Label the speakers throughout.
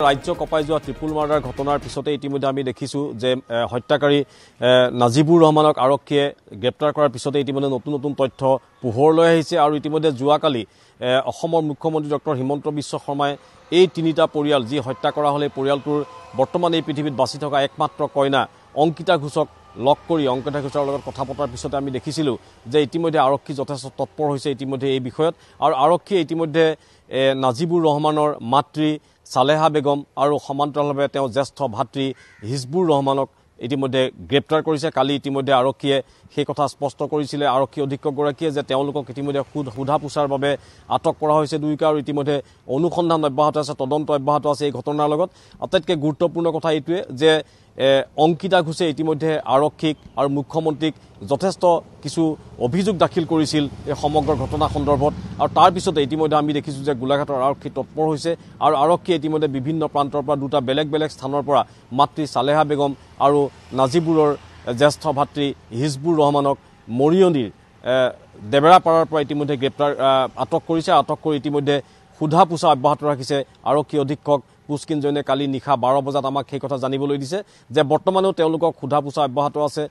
Speaker 1: ৰাজ্য কঁপাই যোৱা ত্ৰিপুল মাৰ্ডাৰ ঘটনাৰ পিছতে ইতিমধ্যে আমি দেখিছোঁ যে হত্যাকাৰী নাজিবুৰ ৰহমানক আৰক্ষীয়ে গ্ৰেপ্তাৰ কৰাৰ পিছতে ইতিমধ্যে নতুন নতুন তথ্য পোহৰলৈ আহিছে আৰু ইতিমধ্যে যোৱাকালি অসমৰ মুখ্যমন্ত্ৰী ডক্টৰ হিমন্ত বিশ্ব শৰ্মাই এই তিনিটা পৰিয়াল যি হত্যা কৰা হ'ল পৰিয়ালটোৰ বৰ্তমান এই পৃথিৱীত বাচি থকা একমাত্ৰ কইনা অংকিতা ঘোষক লগ কৰি অংকিতা ঘোষৰ লগত কথা পতাৰ পিছতে আমি দেখিছিলোঁ যে ইতিমধ্যে আৰক্ষী যথেষ্ট তৎপৰ হৈছে ইতিমধ্যে এই বিষয়ত। আৰু আৰক্ষীয়ে ইতিমধ্যে নাজিবুৰ ৰহমানৰ মাতৃ চালেহা বেগম আৰু সমান্তৰালভাৱে তেওঁ জ্যেষ্ঠ ভাতৃ হিজবুৰ ৰহমানক ইতিমধ্যে গ্ৰেপ্তাৰ কৰিছে। কালি ইতিমধ্যে আৰক্ষীয়ে সেই কথা স্পষ্ট কৰিছিলে। আৰক্ষী অধীক্ষকগৰাকীয়ে যে তেওঁলোকক ইতিমধ্যে সোধ সোধা পোছাৰ বাবে আটক কৰা হৈছে দুয়োকে আৰু ইতিমধ্যে অনুসন্ধান অব্যাহত আছে তদন্ত অব্যাহত আছে এই ঘটনাৰ লগত। আটাইতকৈ গুৰুত্বপূৰ্ণ কথা এইটোৱে যে অংকিতা ঘোষে ইতিমধ্যে আৰক্ষীক আৰু মুখ্যমন্ত্ৰীক যথেষ্ট কিছু অভিযোগ দাখিল কৰিছিল এই সমগ্ৰ ঘটনা সন্দৰ্ভত। আৰু তাৰ পিছতে ইতিমধ্যে আমি দেখিছোঁ যে গোলাঘাটৰ আৰক্ষী তৎপৰ হৈছে আৰু আৰক্ষীয়ে ইতিমধ্যে বিভিন্ন প্ৰান্তৰ পৰা দুটা বেলেগ বেলেগ স্থানৰ পৰা মাতৃ চালেহা বেগম আৰু নাজিবুৰৰ জ্যেষ্ঠ ভাতৃ হিজবুৰ ৰহমানক মৰিয়নিৰ দেবেৰাপাৰাৰ পৰা ইতিমধ্যে গ্ৰেপ্তাৰ আটক কৰিছে। আটক কৰি ইতিমধ্যে সোধা পোছা অব্যাহত ৰাখিছে। আৰক্ষী অধীক্ষক পুষ্কিন জৈনে কালি নিশা বাৰ বজাত আমাক সেই কথা জানিবলৈ দিছে যে বৰ্তমানেও তেওঁলোকক সোধা পোছা অব্যাহত আছে।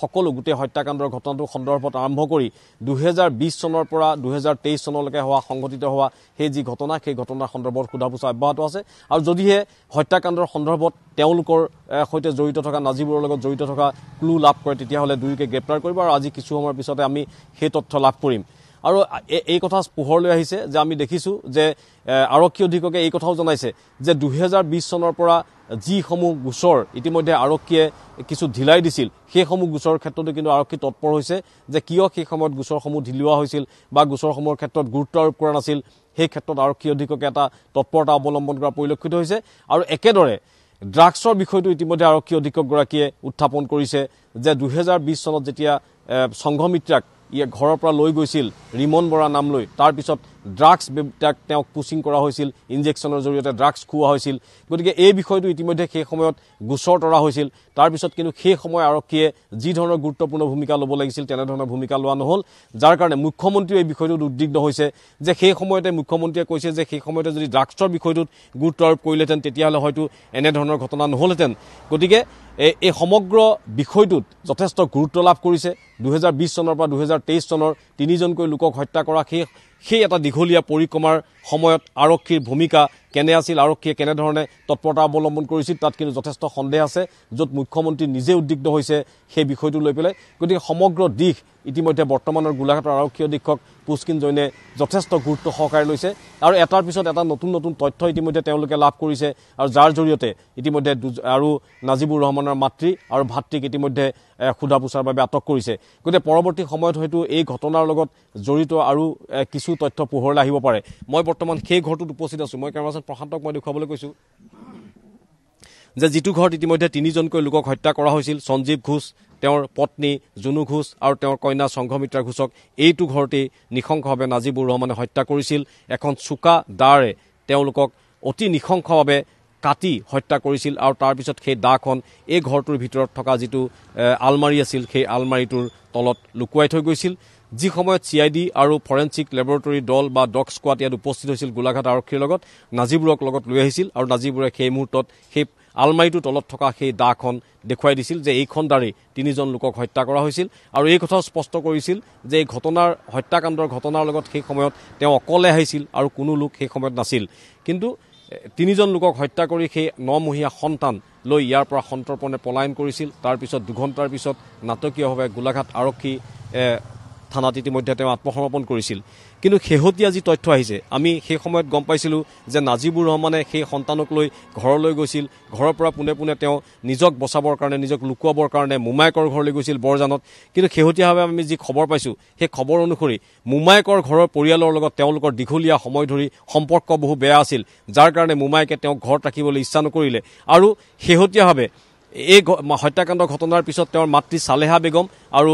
Speaker 1: সকলো গোটেই হত্যাকাণ্ডৰ ঘটনাটো সন্দৰ্ভত আৰম্ভ কৰি দুহেজাৰ বিছ চনৰ পৰা দুহেজাৰ তেইছ চনলৈকে হোৱা সংঘটিত হোৱা সেই যি ঘটনা সেই ঘটনাৰ সন্দৰ্ভত সোধা পোছা অব্যাহত আছে। আৰু যদিহে হত্যাকাণ্ডৰ সন্দৰ্ভত তেওঁলোকৰ সৈতে জড়িত থকা নাজিবুৰৰ লগত জড়িত থকা ক্লু লাভ কৰে তেতিয়াহ'লে দুয়োকে গ্ৰেপ্তাৰ কৰিব আৰু আজি কিছু সময়ৰ পিছতে আমি সেই তথ্য লাভ কৰিম। আৰু এই কথা পোহৰলৈ আহিছে যে আমি দেখিছোঁ যে আৰক্ষী অধীক্ষকে এই কথাও জনাইছে যে দুহেজাৰ বিছ চনৰ পৰা যিসমূহ গোচৰ ইতিমধ্যে আৰক্ষীয়ে কিছু ঢিলাই দিছিল সেইসমূহ গোচৰৰ ক্ষেত্ৰতো কিন্তু আৰক্ষী তৎপৰ হৈছে যে কিয় সেই সময়ত গোচৰসমূহ ঢিলোৱা হৈছিল বা গোচৰসমূহৰ ক্ষেত্ৰত গুৰুত্ব আৰোপ কৰা নাছিল সেই ক্ষেত্ৰত আৰক্ষী অধীক্ষকে এটা তৎপৰতা অৱলম্বন কৰা পৰিলক্ষিত হৈছে। আৰু একেদৰে ড্ৰাগছৰ বিষয়টো ইতিমধ্যে আৰক্ষী অধীক্ষকগৰাকীয়ে উত্থাপন কৰিছে যে দুহেজাৰ বিছ চনত যেতিয়া সংঘমিত্ৰাক ঘৰৰ পৰা লৈ গৈছিল ৰিমন বৰা নাম লৈ তাৰপিছত ড্ৰাগছ তাক তেওঁক পুচিং কৰা হৈছিল ইনজেকশ্যনৰ জৰিয়তে ড্ৰাগছ খুওৱা হৈছিল। গতিকে এই বিষয়টো ইতিমধ্যে সেই সময়ত গোচৰ তৰা হৈছিল। তাৰপিছত কিন্তু সেই সময় আৰক্ষীয়ে যি ধৰণৰ গুৰুত্বপূৰ্ণ ভূমিকা ল'ব লাগিছিল তেনেধৰণৰ ভূমিকা লোৱা নহ'ল। যাৰ কাৰণে মুখ্যমন্ত্ৰীয়ে এই বিষয়টোত উদ্বিগ্ন হৈছে যে সেই সময়তে মুখ্যমন্ত্ৰীয়ে কৈছে যে সেই সময়তে যদি ড্ৰাগছৰ বিষয়টোত গুৰুত্ব আৰোপ কৰিলেহেঁতেন তেতিয়াহ'লে হয়তো এনেধৰণৰ ঘটনা নহ'লহেঁতেন। গতিকে এই এই সমগ্ৰ বিষয়টোত যথেষ্ট গুৰুত্ব লাভ কৰিছে। দুহেজাৰ বিছ চনৰ পৰা দুহেজাৰ তেইছ চনৰ তিনিজনকৈ লোকক হত্যা কৰা সেই সেই এটা দীঘলীয়া পৰিক্ৰমাৰ সময়ত আৰক্ষীৰ ভূমিকা কেনে আছিল আৰক্ষীয়ে কেনেধৰণে তৎপৰতা অৱলম্বন কৰিছিল তাত কিন্তু যথেষ্ট সন্দেহ আছে য'ত মুখ্যমন্ত্ৰী নিজে উদ্বিগ্ন হৈছে সেই বিষয়টো লৈ পেলাই। গতিকে সমগ্ৰ দিশ ইতিমধ্যে বৰ্তমানৰ গোলাঘাটৰ আৰক্ষী অধীক্ষক পুষ্কিন জৈনে যথেষ্ট গুৰুত্ব সহকাৰে লৈছে। আৰু এটাৰ পিছত এটা নতুন নতুন তথ্য ইতিমধ্যে তেওঁলোকে লাভ কৰিছে আৰু যাৰ জৰিয়তে ইতিমধ্যে আৰু নাজিবুৰ ৰহমানৰ মাতৃ আৰু ভাতৃক ইতিমধ্যে সোধা পোছাৰ বাবে আটক কৰিছে। গতিকে পৰৱৰ্তী সময়ত হয়তো এই ঘটনাৰ লগত জড়িত আৰু কিছু তথ্য পোহৰলৈ আহিব পাৰে। মই বৰ্তমান সেই ঘৰটোত উপস্থিত আছোঁ। মই কেমেৰাচন প্ৰশান্তক মই দেখুৱাবলৈ কৈছোঁ। যে যিটো ঘৰত ইতিমধ্যে তিনিজনকৈ লোকক হত্যা কৰা হৈছিল সঞ্জীৱ ঘোষ তেওঁৰ পত্নী জুনু ঘোষ আৰু তেওঁৰ কন্যা সংঘমিত্ৰা ঘোষক এইটো ঘৰতেই নৃশংসভাৱে নাজিবুৰ ৰহমানে হত্যা কৰিছিল। এখন চোকা দাৰে তেওঁলোকক অতি নৃশংসভাৱে কাটি হত্যা কৰিছিল আৰু তাৰপিছত সেই দাখন এই ঘৰটোৰ ভিতৰত থকা যিটো আলমাৰি আছিল সেই আলমাৰিটোৰ তলত লুকুৱাই থৈ গৈছিল। যি সময়ত চি আই ডি আৰু ফৰেঞ্চিক লেবৰেটৰী দল বা ডগ স্কোৱাড ইয়াত উপস্থিত হৈছিল গোলাঘাট আৰক্ষীৰ লগত নাজিবুৰক লগত লৈ আহিছিল আৰু নাজিবুৰে সেই মুহূৰ্তত সেই আলমাৰিটোৰ তলত থকা সেই দাখন দেখুৱাই দিছিল যে এইখন দাৰেই তিনিজন লোকক হত্যা কৰা হৈছিল আৰু এই কথাও স্পষ্ট কৰিছিল যে এই ঘটনাৰ হত্যাকাণ্ডৰ ঘটনাৰ লগত সেই সময়ত তেওঁ অকলে আহিছিল আৰু কোনো লোক সেই সময়ত নাছিল। কিন্তু তিনিজন লোকক হত্যা কৰি সেই নমহীয়া সন্তান লৈ ইয়াৰ পৰা সন্তৰ্পণে পলায়ন কৰিছিল। তাৰপিছত দুঘণ্টাৰ পিছত নাটকীয়ভাৱে গোলাঘাট আৰক্ষী থানাত ইতিমধ্যে তেওঁ আত্মসমৰ্পণ কৰিছিল। কিন্তু শেহতীয়া যি তথ্য আহিছে আমি সেই সময়ত গম পাইছিলোঁ যে নাজিবুৰ ৰহমানে সেই সন্তানক লৈ ঘৰলৈ গৈছিল। ঘৰৰ পৰা পোনে পোনে তেওঁ নিজক বচাবৰ কাৰণে নিজক লুকুৱাবৰ কাৰণে মোমায়েকৰ ঘৰলৈ গৈছিল বৰজানত। কিন্তু শেহতীয়াভাৱে আমি যি খবৰ পাইছোঁ সেই খবৰ অনুসৰি মোমায়েকৰ ঘৰৰ পৰিয়ালৰ লগত তেওঁলোকৰ দীঘলীয়া সময় ধৰি সম্পৰ্ক বহু বেয়া আছিল। যাৰ কাৰণে মোমায়েকে তেওঁক ঘৰত ৰাখিবলৈ ইচ্ছা নকৰিলে। আৰু শেহতীয়াভাৱে এই হত্যাকাণ্ড ঘটনাৰ পিছত তেওঁৰ মাতৃ চালেহা বেগম আৰু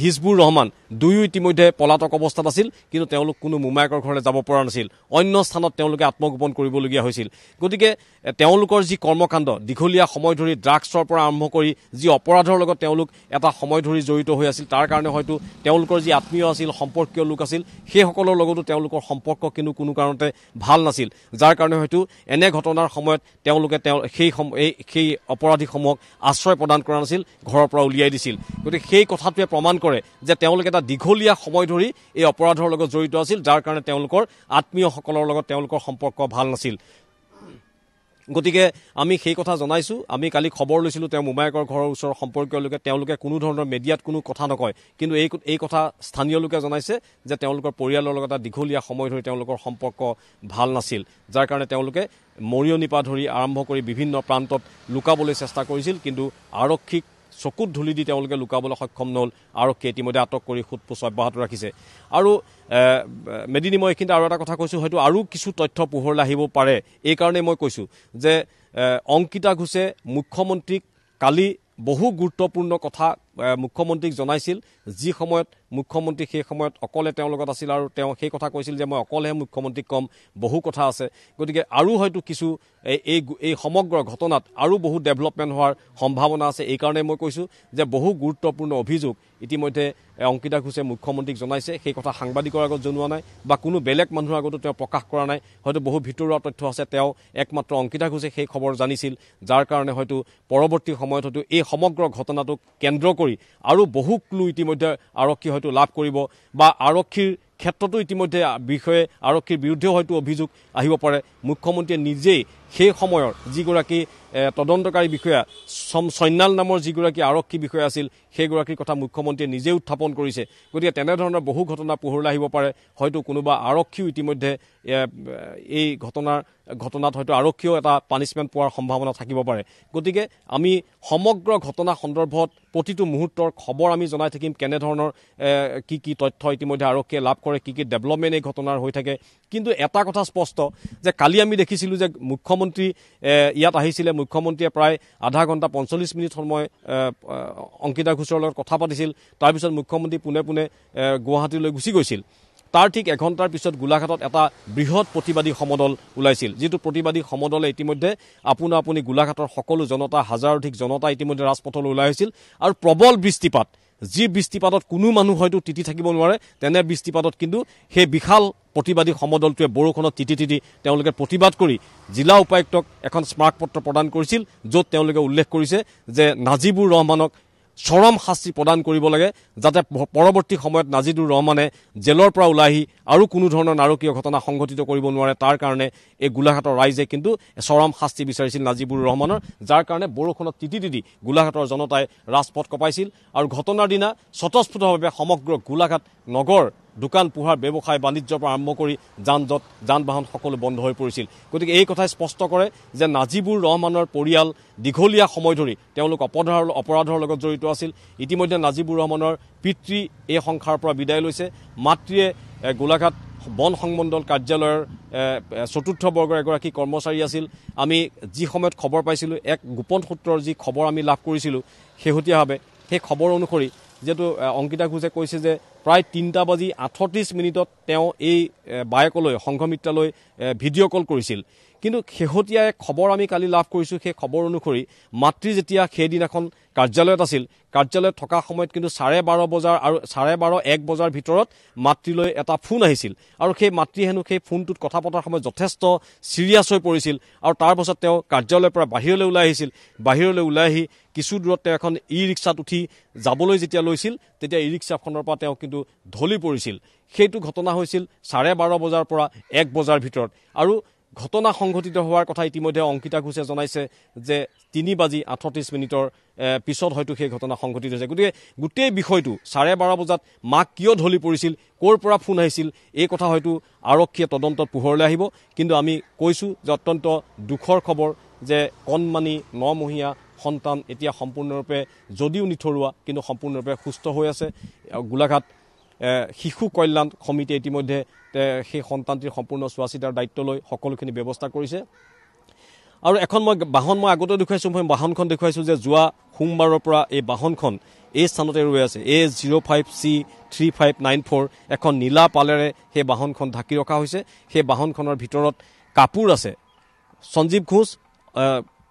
Speaker 1: হিজবুৰ ৰহমান দুয়ো ইতিমধ্যে পলাতক অৱস্থাত আছিল কিন্তু তেওঁলোক কোনো মোমায়েকৰ ঘৰলৈ যাব পৰা নাছিল। অন্য স্থানত তেওঁলোকে আত্মগোপন কৰিবলগীয়া হৈছিল। গতিকে তেওঁলোকৰ যি কৰ্মকাণ্ড দীঘলীয়া সময় ধৰি ড্ৰাগছৰ পৰা আৰম্ভ কৰি যি অপৰাধৰ লগত তেওঁলোক এটা সময় ধৰি জড়িত হৈ আছিল তাৰ কাৰণে হয়তো তেওঁলোকৰ যি আত্মীয় আছিল সম্পৰ্কীয় লোক আছিল সেইসকলৰ লগতো তেওঁলোকৰ সম্পৰ্ক কিন্তু কোনো কাৰণতে ভাল নাছিল। যাৰ কাৰণে হয়তো এনে ঘটনাৰ সময়ত তেওঁলোকে তেওঁ সেই সেই অপৰাধীসমূহক আশ্ৰয় প্ৰদান কৰা নাছিল ঘৰৰ পৰা উলিয়াই দিছিল। গতিকে সেই কথাটোৱে প্ৰমাণ কৰে যে তেওঁলোকে এটা দীঘলীয়া সময় ধৰি এই অপৰাধৰ লগত জড়িত আছিল যাৰ কাৰণে তেওঁলোকৰ আত্মীয়সকলৰ লগত তেওঁলোকৰ সম্পৰ্ক ভাল নাছিল। গতিকে আমি সেই কথা জনাইছোঁ। আমি কালি খবৰ লৈছিলোঁ তেওঁ মোমায়েকৰ ঘৰৰ ওচৰৰ সম্পৰ্কীয় লোকে তেওঁলোকে কোনো ধৰণৰ মেডিয়াত কোনো কথা নকয়। কিন্তু এই এই কথা স্থানীয় লোকে জনাইছে যে তেওঁলোকৰ পৰিয়ালৰ লগত এটা দীঘলীয়া সময় ধৰি তেওঁলোকৰ সম্পৰ্ক ভাল নাছিল যাৰ কাৰণে তেওঁলোকে মৰিয়নিৰ পৰা ধৰি আৰম্ভ কৰি বিভিন্ন প্ৰান্তত লুকাবলৈ চেষ্টা কৰিছিল। কিন্তু আৰক্ষীক চকুত ধূলি দি তেওঁলোকে লুকাবলৈ সক্ষম নহ'ল। আৰক্ষীয়ে ইতিমধ্যে আটক কৰি সোধপোছ অব্যাহত ৰাখিছে। আৰু মেদিনী মই এইখিনিতে আৰু এটা কথা কৈছোঁ হয়তো আৰু কিছু তথ্য পোহৰলৈ আহিব পাৰে। এইকাৰণেই মই কৈছোঁ যে অংকিতা ঘোষে মুখ্যমন্ত্ৰীক কালি বহু গুৰুত্বপূৰ্ণ কথা মুখ্যমন্ত্ৰীক জনাইছিল। যি সময়ত মুখ্যমন্ত্ৰী সেই সময়ত অকলে তেওঁৰ লগত আছিল আৰু তেওঁ সেই কথা কৈছিল যে মই অকলেহে মুখ্যমন্ত্ৰীক ক'ম বহু কথা আছে। গতিকে আৰু হয়তো কিছু এই এই সমগ্ৰ ঘটনাত আৰু বহু ডেভেলপমেণ্ট হোৱাৰ সম্ভাৱনা আছে। এইকাৰণে মই কৈছোঁ যে বহু গুৰুত্বপূৰ্ণ অভিযোগ ইতিমধ্যে অংকিতা ঘোষে মুখ্যমন্ত্ৰীক জনাইছে। সেই কথা সাংবাদিকৰ আগত জনোৱা নাই বা কোনো বেলেগ মানুহৰ আগতো তেওঁ প্ৰকাশ কৰা নাই। হয়তো বহু ভিতৰুৱা তথ্য আছে তেওঁ একমাত্ৰ অংকিতা ঘোষে সেই খবৰ জানিছিল। যাৰ কাৰণে হয়তো পৰৱৰ্তী সময়ত হয়তো এই সমগ্ৰ ঘটনাটোক কেন্দ্ৰ কৰি আৰু বহু ক্লু ইতিমধ্যে আৰক্ষী হয়তো লাভ কৰিব বা আৰক্ষীৰ ক্ষেত্ৰতো ইতিমধ্যে বিষয়ে আৰক্ষীৰ বিৰুদ্ধেও হয়তো অভিযোগ আহিব পাৰে। মুখ্যমন্ত্ৰীয়ে নিজেই সেই সময়ৰ যিগৰাকী তদন্তকাৰী বিষয়া চন্যাল নামৰ যিগৰাকী আৰক্ষী বিষয়া আছিল সেইগৰাকীৰ কথা মুখ্যমন্ত্ৰীয়ে নিজে উত্থাপন কৰিছে। গতিকে তেনেধৰণৰ বহু ঘটনা পোহৰলৈ আহিব পাৰে। হয়তো কোনোবা আৰক্ষীও ইতিমধ্যে এই ঘটনাৰ ঘটনাত হয়তো আৰক্ষীয়েও এটা পানিছমেণ্ট পোৱাৰ সম্ভাৱনা থাকিব পাৰে। গতিকে আমি সমগ্ৰ ঘটনা সন্দৰ্ভত প্ৰতিটো মুহূৰ্তৰ খবৰ আমি জনাই থাকিম কেনেধৰণৰ কি কি তথ্য ইতিমধ্যে আৰক্ষীয়ে লাভ কৰে কি কি ডেভেলপমেণ্ট এই ঘটনাৰ হৈ থাকে। কিন্তু এটা কথা স্পষ্ট যে কালি আমি দেখিছিলোঁ যে মুখ্যমন্ত্ৰী ইয়াত আহিছিলে। মুখ্যমন্ত্ৰীয়ে প্ৰায় আধা ঘণ্টা পঞ্চল্লিছ মিনিট সময় অংকিতা ঘোষৰ লগত কথা পাতিছিল। তাৰপিছত মুখ্যমন্ত্ৰী পোনে পোনে গুৱাহাটীলৈ গুচি গৈছিল। তাৰ ঠিক এঘণ্টাৰ পিছত গোলাঘাটত এটা বৃহৎ প্ৰতিবাদী সমদল ওলাইছিল যিটো প্ৰতিবাদী সমদলে ইতিমধ্যে আপোনা আপুনি গোলাঘাটৰ সকলো জনতা হাজাৰ অধিক জনতা ইতিমধ্যে ৰাজপথলৈ ওলাই আহিছিল আৰু প্ৰবল বৃষ্টিপাত যি বৃষ্টিপাতত কোনো মানুহ হয়তো তিতি থাকিব নোৱাৰে তেনে বৃষ্টিপাতত কিন্তু সেই বিশাল প্ৰতিবাদী সমদলটোৱে বৰষুণত তিতি তিতি তেওঁলোকে প্ৰতিবাদ কৰি জিলা উপায়ুক্তক এখন স্মাৰকপত্ৰ প্ৰদান কৰিছিল য'ত তেওঁলোকে উল্লেখ কৰিছে যে নাজিবুৰ ৰহমানক চৰম শাস্তি প্ৰদান কৰিব লাগে যাতে পৰৱৰ্তী সময়ত নাজিদুৰ ৰহমানে জেলৰ পৰা ওলাই আহি আৰু কোনো ধৰণৰ নাৰকীয় ঘটনা সংঘটিত কৰিব নোৱাৰে তাৰ কাৰণে এই গোলাঘাটৰ ৰাইজে কিন্তু চৰম শাস্তি বিচাৰিছিল নাজিবুৰ ৰহমানৰ যাৰ কাৰণে বৰষুণত তিতি তিতি গোলাঘাটৰ জনতাই ৰাজপথ কপাইছিল আৰু ঘটনাৰ দিনা স্বতঃস্ফূৰ্তভাৱে সমগ্ৰ গোলাঘাট নগৰ দোকান পোহাৰ ব্যৱসায় বাণিজ্যৰ পৰা আৰম্ভ কৰি যান জঁট যান বাহন সকলো বন্ধ হৈ পৰিছিল। গতিকে এই কথাই স্পষ্ট কৰে যে নাজিবুৰ ৰহমানৰ পৰিয়াল দীঘলীয়া সময় ধৰি তেওঁলোক অপৰাধৰ অপৰাধৰ লগত জড়িত আছিল। ইতিমধ্যে নাজিবুৰ ৰহমানৰ পিতৃ এই সংসাৰৰ পৰা বিদায় লৈছে। মাতৃয়ে গোলাঘাট বন সংমণ্ডল কাৰ্যালয়ৰ চতুৰ্থ বৰ্গৰ এগৰাকী কৰ্মচাৰী আছিল। আমি যি সময়ত খবৰ পাইছিলোঁ এক গোপন সূত্ৰৰ যি খবৰ আমি লাভ কৰিছিলোঁ শেহতীয়াভাৱে সেই খবৰ অনুসৰি যিহেতু অংকিতা ঘোষে কৈছে যে প্ৰায় তিনিটা বাজি আঠত্ৰিছ মিনিটত তেওঁ এই বায়েকলৈ সংঘমিত্ৰালৈ ভিডিঅ' কল কৰিছিল। কিন্তু শেহতীয়া এক খবৰ আমি কালি লাভ কৰিছোঁ সেই খবৰ অনুসৰি মাতৃ যেতিয়া সেইদিনাখন কাৰ্যালয়ত আছিল কাৰ্যালয়ত থকা সময়ত কিন্তু চাৰে বাৰ বজাৰ আৰু চাৰে বাৰ এক বজাৰ ভিতৰত মাতৃলৈ এটা ফোন আহিছিল। আৰু সেই মাতৃ হেনো সেই ফোনটোত কথা পতাৰ সময়ত যথেষ্ট ছিৰিয়াছ হৈ পৰিছিল। আৰু তাৰ পাছত তেওঁ কাৰ্যালয়ৰ পৰা বাহিৰলৈ ওলাই আহিছিল। বাহিৰলৈ ওলাই আহি কিছু দূৰত তেওঁ এখন ই ৰিক্সাত উঠি যাবলৈ যেতিয়া লৈছিল তেতিয়া ই ৰিক্সাখনৰ পৰা তেওঁ কিন্তু ঢলি পৰিছিল। সেইটো ঘটনা হৈছিল চাৰে বাৰ বজাৰ পৰা এক বজাৰ ভিতৰত। আৰু ঘটনা সংঘটিত হোৱাৰ কথা ইতিমধ্যে অংকিতা ঘোষে জনাইছে যে তিনি বাজি আঠত্ৰিছ মিনিটৰ পিছত হয়তো সেই ঘটনা সংঘটিত হৈছে। গতিকে গোটেই বিষয়টো চাৰে বাৰ বজাত মাক কিয় ঢলি পৰিছিল ক'ৰ পৰা ফোন আহিছিল এই কথা হয়তো আৰক্ষীয়ে তদন্তত পোহৰলৈ আহিব। কিন্তু আমি কৈছোঁ যে অত্যন্ত দুখৰ খবৰ যে কণমানি নমহীয়া সন্তান এতিয়া সম্পূৰ্ণৰূপে যদিও নিথৰুৱা কিন্তু সম্পূৰ্ণৰূপে সুস্থ হৈ আছে। গোলাঘাট শিশু কল্যাণ সমিতিয়ে ইতিমধ্যে সেই সন্তানটিৰ সম্পূৰ্ণ চোৱা চিতাৰ দায়িত্ব লৈ সকলোখিনি ব্যৱস্থা কৰিছে। আৰু এখন মই বাহন মই আগতে দেখুৱাইছোঁ মই বাহনখন দেখুৱাইছোঁ যে যোৱা সোমবাৰৰ পৰা এই বাহনখন এই স্থানতে ৰৈ আছে। A zero' five C three five nine four এখন নীলা পালেৰে সেই বাহনখন ঢাকি ৰখা হৈছে। সেই বাহনখনৰ ভিতৰত কাপোৰ আছে। সঞ্জীৱ ঘোষ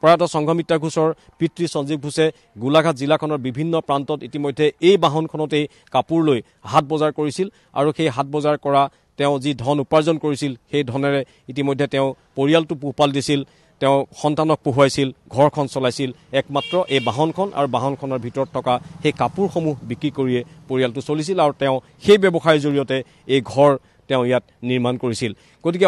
Speaker 1: প্ৰয়াত সংঘমিত্ৰা ঘোষৰ পিতৃ সঞ্জীৱ ঘোষে গোলাঘাট জিলাখনৰ বিভিন্ন প্ৰান্তত ইতিমধ্যে এই বাহনখনতেই কাপোৰ লৈ হাট বজাৰ কৰিছিল আৰু সেই হাট বজাৰ কৰা তেওঁ যি ধন উপাৰ্জন কৰিছিল সেই ধনেৰে ইতিমধ্যে তেওঁ পৰিয়ালটো পোহপাল দিছিল তেওঁ সন্তানক পঢ়ুৱাইছিল ঘৰখন চলাইছিল। একমাত্ৰ এই বাহনখন আৰু বাহনখনৰ ভিতৰত থকা সেই কাপোৰসমূহ বিক্ৰী কৰিয়ে পৰিয়ালটো চলিছিল আৰু তেওঁ সেই ব্যৱসায়ৰ জৰিয়তে এই ঘৰ তেওঁ ইয়াত নিৰ্মাণ কৰিছিল। গতিকে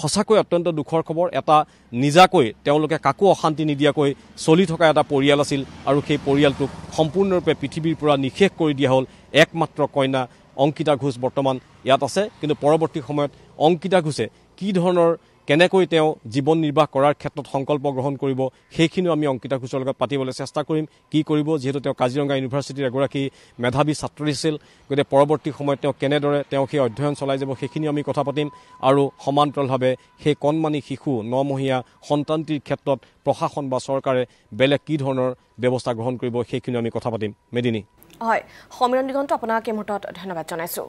Speaker 1: সঁচাকৈ অত্যন্ত দুখৰ খবৰ। এটা নিজাকৈ তেওঁলোকে কাকো অশান্তি নিদিয়াকৈ চলি থকা এটা পৰিয়াল আছিল আৰু সেই পৰিয়ালটোক সম্পূৰ্ণৰূপে পৃথিৱীৰ পৰা নিশেষ কৰি দিয়া হ'ল একমাত্ৰ কন্যা অংকিতা ঘোষ বৰ্তমান ইয়াত আছে। কিন্তু পৰৱৰ্তী সময়ত অংকিতা ঘোষে কি ধৰণৰ কেনেকৈ তেওঁ জীৱন নিৰ্বাহ কৰাৰ ক্ষেত্ৰত সংকল্প গ্ৰহণ কৰিব সেইখিনিও আমি অংকিতা ঘোষৰ লগত পাতিবলৈ চেষ্টা কৰিম। কি কৰিব যিহেতু তেওঁ কাজিৰঙা ইউনিভাৰ্চিটিৰ এগৰাকী মেধাৱী ছাত্ৰী আছিল। গতিকে পৰৱৰ্তী সময়ত তেওঁ কেনেদৰে তেওঁ সেই অধ্যয়ন চলাই যাব সেইখিনিও আমি কথা পাতিম। আৰু সমান্তৰালভাৱে সেই কণমানি শিশু নমহীয়া সন্তানটিৰ ক্ষেত্ৰত প্ৰশাসন বা চৰকাৰে বেলেগ কি ধৰণৰ ব্যৱস্থা গ্ৰহণ কৰিব সেইখিনিও আমি কথা পাতিম। মেদিনী।
Speaker 2: হয় সমীৰণ দিগন্ত আপোনাক এই মুহূৰ্তত ধন্যবাদ জনাইছোঁ।